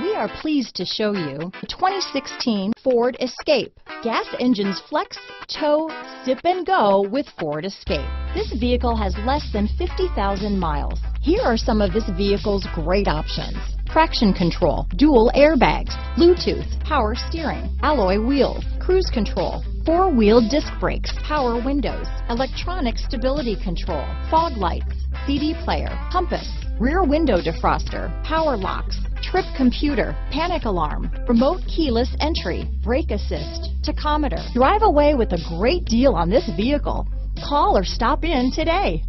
We are pleased to show you the 2016 Ford Escape. Gas engines flex, tow, sip and go with Ford Escape. This vehicle has less than 50,000 miles. Here are some of this vehicle's great options. Traction control, dual airbags, Bluetooth, power steering, alloy wheels, cruise control, four-wheel disc brakes, power windows, electronic stability control, fog lights, CD player, compass, rear window defroster, power locks, trip computer, panic alarm, remote keyless entry, brake assist, tachometer. Drive away with a great deal on this vehicle. Call or stop in today.